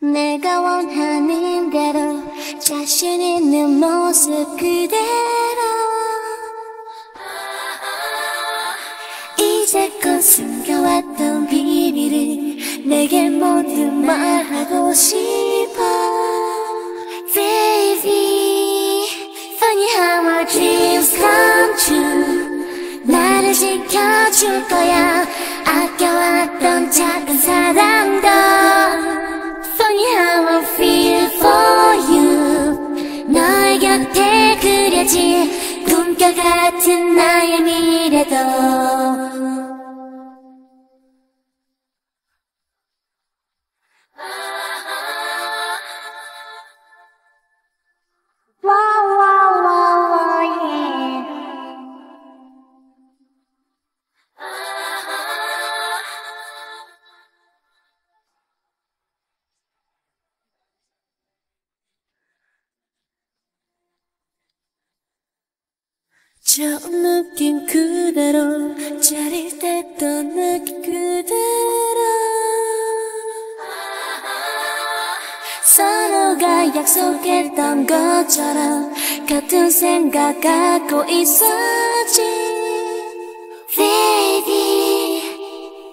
내가 원하는 대로 자신 있는 모습 그대로. 이제껏 숨겨왔던 비밀을 내게 모두 말하고 싶어. 지켜줄 거야. 아껴왔던 작은 사랑도. Funny how I feel for you. 너의 곁에 그려질 꿈결 같은 나의 미래도 처음 느낀 그대로 짜릿했던 느낌 그대로. 서로가 약속했던 것처럼 같은 생각 갖고 있었지. Baby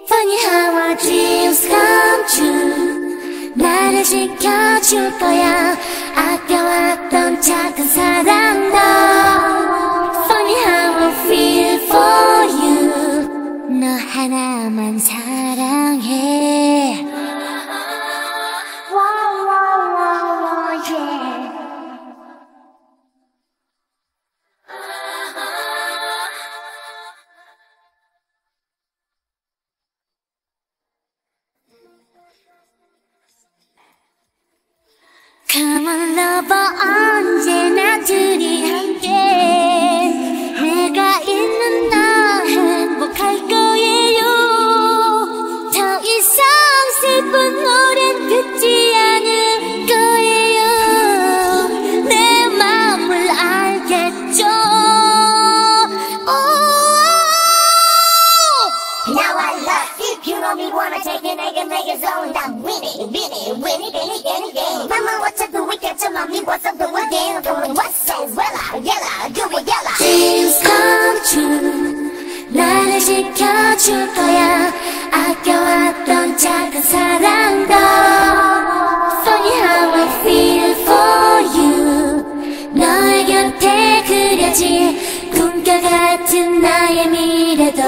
Funny how our dreams come true. 나를 지켜줄 거야. 아껴왔던 작은 사랑도 나만 사랑해. Come on, lover, 언제나 it, make it zone down. Win it, win it, win it, win it, win it, win it. Mama, what's up, do we catch on me? What's up, do we game? Doing what says, well, I, yella, do it, yella. Dreams come true 나를 지켜줄 거야 아껴왔던 작은 사랑도 Funny how I feel for you 너의 곁에 그려질 꿈결 같은 나의 미래도